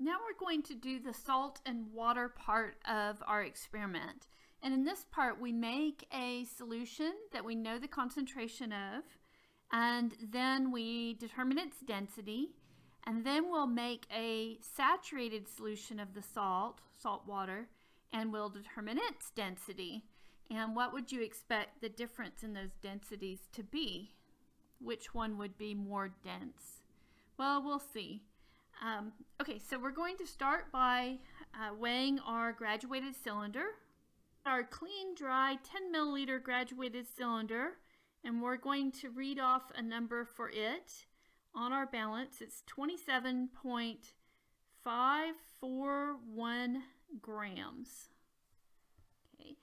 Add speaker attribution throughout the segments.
Speaker 1: now we're going to do the salt and water part of our experiment. And in this part, we make a solution that we know the concentration of, and then we determine its density, and then we'll make a saturated solution of the salt, salt water, and we'll determine its density. And what would you expect the difference in those densities to be? Which one would be more dense? Well, we'll see. Um, okay, so we're going to start by uh, weighing our graduated cylinder. Our clean, dry 10 milliliter graduated cylinder, and we're going to read off a number for it on our balance. It's 27.541 grams. Okay,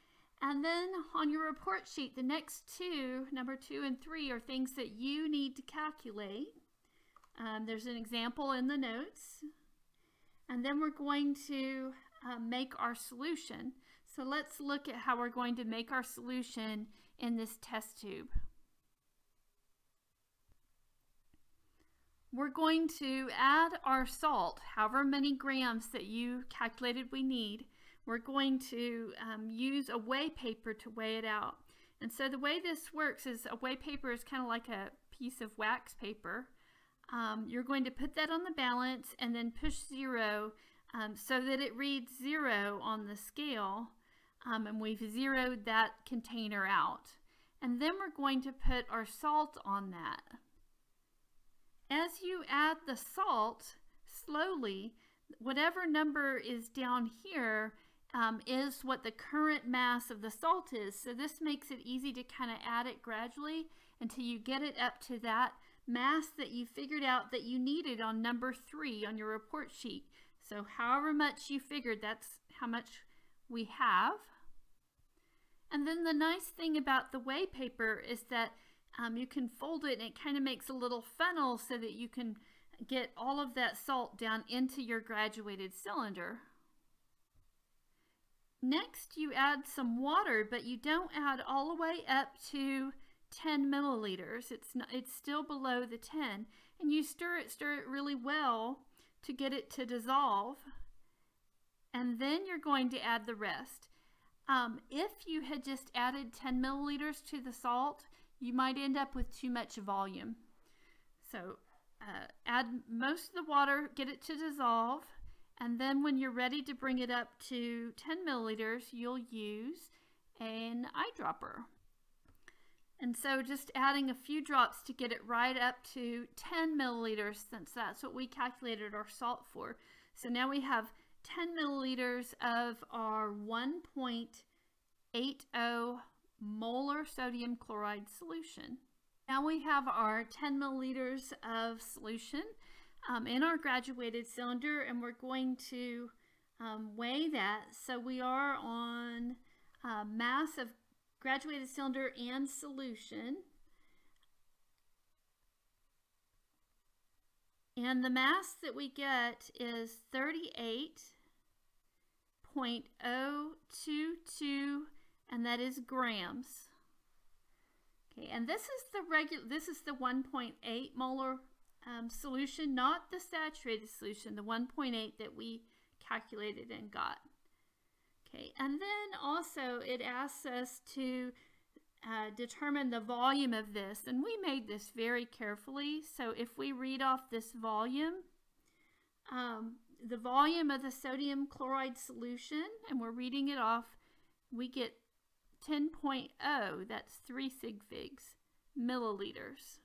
Speaker 1: and then on your report sheet, the next two, number two and three, are things that you need to calculate. Um, there's an example in the notes. And then we're going to uh, make our solution. So let's look at how we're going to make our solution in this test tube. We're going to add our salt, however many grams that you calculated we need. We're going to um, use a weigh paper to weigh it out. And so the way this works is a weigh paper is kind of like a piece of wax paper um, you're going to put that on the balance and then push zero um, so that it reads zero on the scale. Um, and we've zeroed that container out. And then we're going to put our salt on that. As you add the salt slowly, whatever number is down here um, is what the current mass of the salt is. So this makes it easy to kind of add it gradually until you get it up to that mass that you figured out that you needed on number three on your report sheet. So however much you figured, that's how much we have. And then the nice thing about the weigh paper is that um, you can fold it and it kind of makes a little funnel so that you can get all of that salt down into your graduated cylinder. Next, you add some water, but you don't add all the way up to 10 milliliters. It's, not, it's still below the 10. And you stir it, stir it really well to get it to dissolve. And then you're going to add the rest. Um, if you had just added 10 milliliters to the salt, you might end up with too much volume. So uh, add most of the water, get it to dissolve, and then when you're ready to bring it up to 10 milliliters, you'll use an eyedropper. And so just adding a few drops to get it right up to 10 milliliters since that's what we calculated our salt for. So now we have 10 milliliters of our 1.80 molar sodium chloride solution. Now we have our 10 milliliters of solution um, in our graduated cylinder and we're going to um, weigh that. So we are on a mass of graduated cylinder and solution. And the mass that we get is 38.022 and that is grams. Okay, and this is the regular this is the 1.8 molar um, solution, not the saturated solution, the 1.8 that we calculated and got. Okay, and then also it asks us to uh, determine the volume of this, and we made this very carefully. So if we read off this volume, um, the volume of the sodium chloride solution, and we're reading it off, we get 10.0, that's 3 sig figs, milliliters.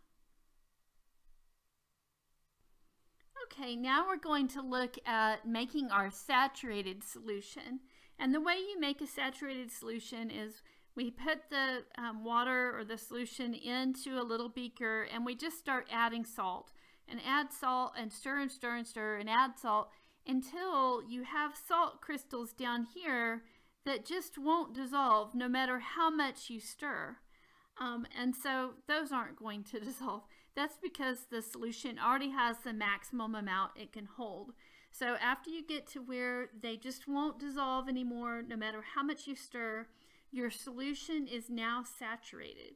Speaker 1: Okay, now we're going to look at making our saturated solution. And the way you make a saturated solution is we put the um, water or the solution into a little beaker and we just start adding salt and add salt and stir and stir and stir and add salt until you have salt crystals down here that just won't dissolve no matter how much you stir. Um, and so those aren't going to dissolve. That's because the solution already has the maximum amount it can hold. So after you get to where they just won't dissolve anymore, no matter how much you stir, your solution is now saturated.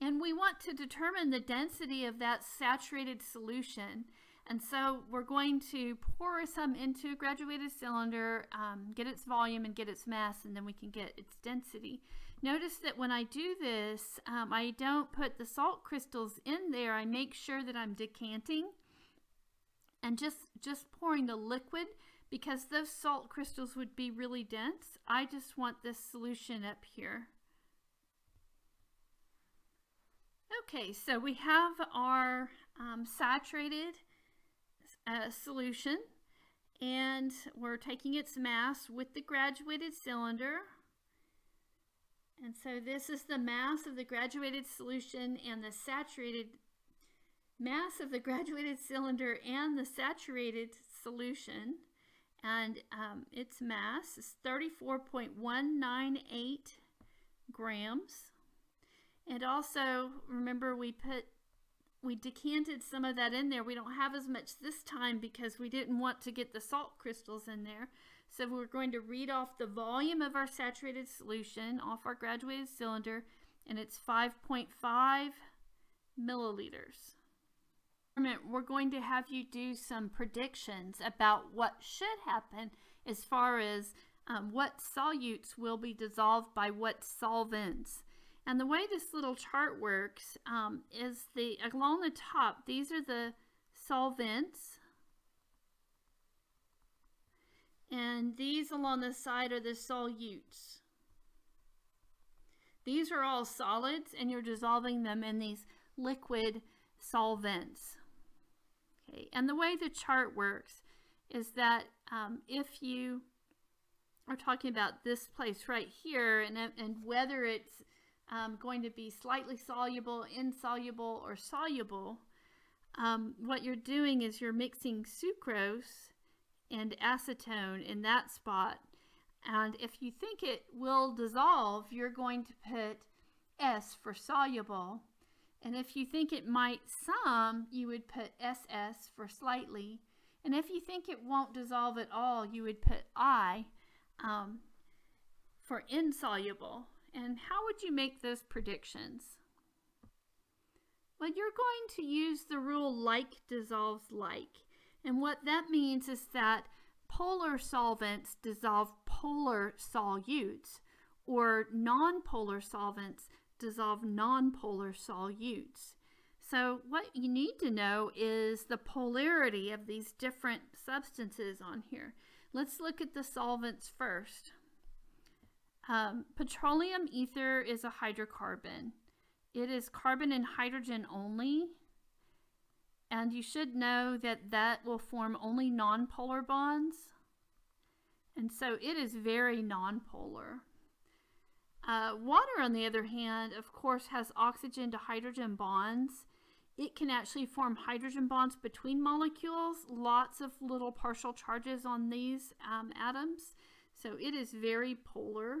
Speaker 1: And we want to determine the density of that saturated solution. And so we're going to pour some into a graduated cylinder, um, get its volume and get its mass, and then we can get its density. Notice that when I do this, um, I don't put the salt crystals in there. I make sure that I'm decanting and just, just pouring the liquid because those salt crystals would be really dense. I just want this solution up here. Okay, so we have our um, saturated uh, solution and we're taking its mass with the graduated cylinder. And so this is the mass of the graduated solution and the saturated mass of the graduated cylinder and the saturated solution. And um, its mass is 34.198 grams. And also, remember we put, we decanted some of that in there. We don't have as much this time because we didn't want to get the salt crystals in there. So we're going to read off the volume of our saturated solution off our graduated cylinder, and it's 5.5 milliliters. We're going to have you do some predictions about what should happen as far as um, what solutes will be dissolved by what solvents. And the way this little chart works um, is the along the top, these are the solvents. And these along the side are the solutes. These are all solids and you're dissolving them in these liquid solvents. Okay, and the way the chart works is that um, if you are talking about this place right here and, and whether it's um, going to be slightly soluble, insoluble, or soluble, um, what you're doing is you're mixing sucrose and acetone in that spot. And if you think it will dissolve, you're going to put S for soluble. And if you think it might some, you would put SS for slightly. And if you think it won't dissolve at all, you would put I um, for insoluble. And how would you make those predictions? Well, you're going to use the rule like dissolves like. And what that means is that polar solvents dissolve polar solutes, or nonpolar solvents dissolve nonpolar solutes. So what you need to know is the polarity of these different substances on here. Let's look at the solvents first. Um, petroleum ether is a hydrocarbon. It is carbon and hydrogen only. And you should know that that will form only nonpolar bonds. And so it is very nonpolar. Uh, water, on the other hand, of course, has oxygen to hydrogen bonds. It can actually form hydrogen bonds between molecules, lots of little partial charges on these um, atoms. So it is very polar.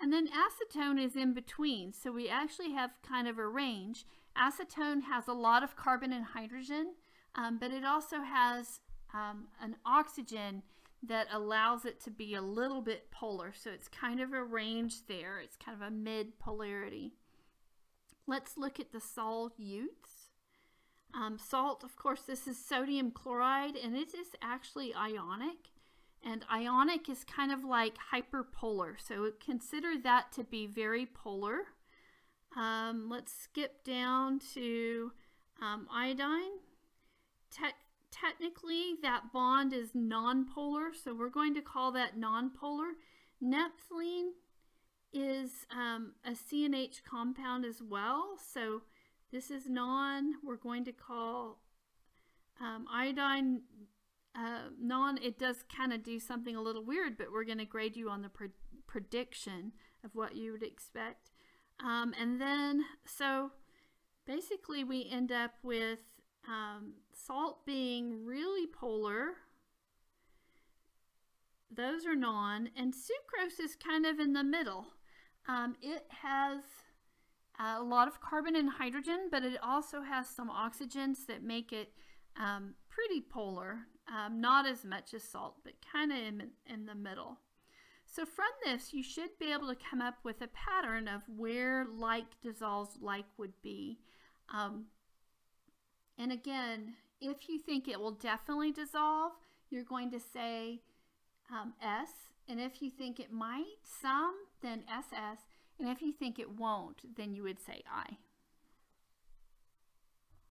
Speaker 1: And then acetone is in between. So we actually have kind of a range. Acetone has a lot of carbon and hydrogen, um, but it also has um, an oxygen that allows it to be a little bit polar. So it's kind of a range there. It's kind of a mid polarity. Let's look at the solutes. Um, salt, of course, this is sodium chloride, and it is actually ionic. And ionic is kind of like hyperpolar. So consider that to be very polar. Um, let's skip down to um, iodine. Technically, that bond is nonpolar, so we're going to call that nonpolar. Naphthalene is um, a CNH compound as well, so this is non. We're going to call um, iodine uh, non, it does kind of do something a little weird, but we're going to grade you on the pre prediction of what you would expect. Um, and then, so basically we end up with um, salt being really polar. Those are non, and sucrose is kind of in the middle. Um, it has a lot of carbon and hydrogen, but it also has some oxygens that make it um, pretty polar. Um, not as much as salt, but kind of in, in the middle. So from this, you should be able to come up with a pattern of where like dissolves like would be. Um, And again, if you think it will definitely dissolve, you're going to say um, S. And if you think it might some, then SS. And if you think it won't, then you would say I.